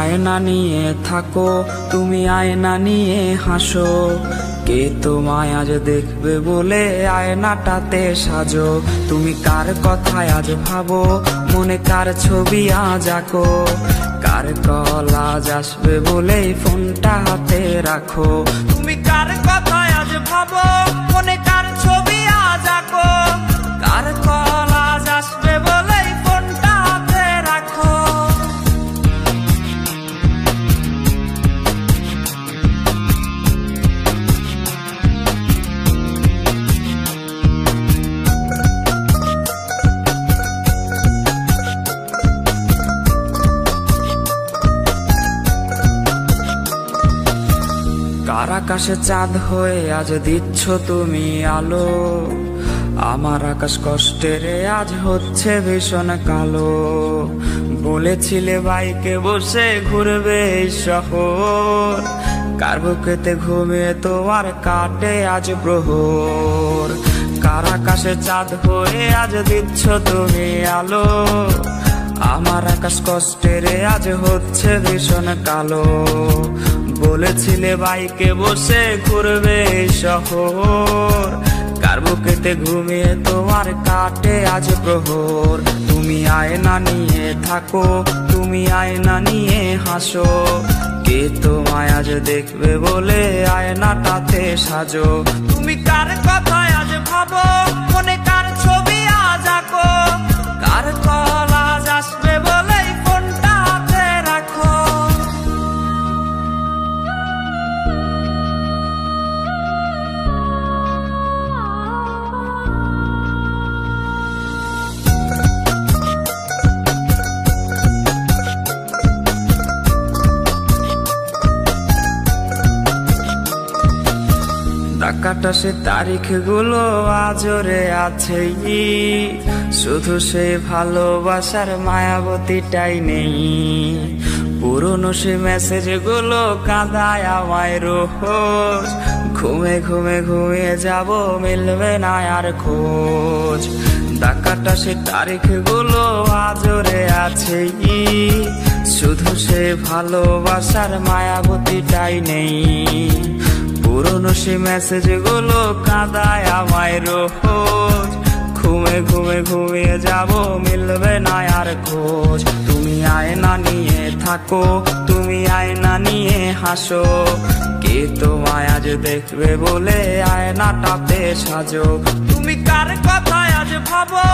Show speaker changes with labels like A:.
A: আয়না নিয়ে থাকো, তুমি আয়না নিয়ে হাসো। কে তোমায় আজ দেখবে বলে আয়নাটাতে সাজো? তুমি কার কথায় আজ ভাবো? মনে কার ছবি আজ আঁকো? কার কল আজ আসবে বলে ফোনটা হাতে রাখো? তুমি কার কথায় আজ ভাবো? মনে কার ছবি আজ আঁকো? কার কল কার আকাশে চাঁদ হয়ে আজ দিচ্ছ তুমি আলো। আমার আকাশ কষ্টের, আজ হচ্ছে ভীষণ কালো। বলেছিলে বাইকে বসে ঘুরবে শহর। কার বুকেতে ঘুমিয়ে তোমার কাটে আজ প্রহর। কার আকাশে চাঁদ হয়ে আজ দিচ্ছ তুমি আলো। আমার আকাশ কষ্টের, আজ হচ্ছে ভীষণ কালো। বলেছিলে বাইকে বসে ঘুরবে শহর। কার বুকেতে ঘুমিয়ে তোমার কাটে আজ প্রহর? তুমি আয়না নিয়ে থাকো, তুমি আয়না নিয়ে হাসো। কে তোমায় আজ দেখবে বলে আয়নাটাতে সাজো? তুমি কার কথায় টাকাটা সে তারিখগুলো আজরে আছে শুধু সে ভালোবাসার মায়াবতীটাই নেই। পুরনো সে মেসেজগুলো কাঁদায় আমায় রোজ। ঘুমে ঘুমে ঘুমিয়ে যাব, মিলবে না আর খোঁজ। ডাকাটা সে তারিখগুলো আজরে আছে শুধু সে ভালোবাসার মায়াবতীটাই নেই। পুরনো সে মেসেজগুলো কাঁদায় আমায় রোজ। ঘুমে ঘুমে ঘুমিয়ে যাব, মিলবে না আর খোঁজ। তুমি আয়না নিয়ে থাকো, তুমি আয়না নিয়ে হাসো। কে তোমায় আজ দেখবে বলে আয়নাটাতে সাজো। তুমি কার কথায় আজ ভাবো?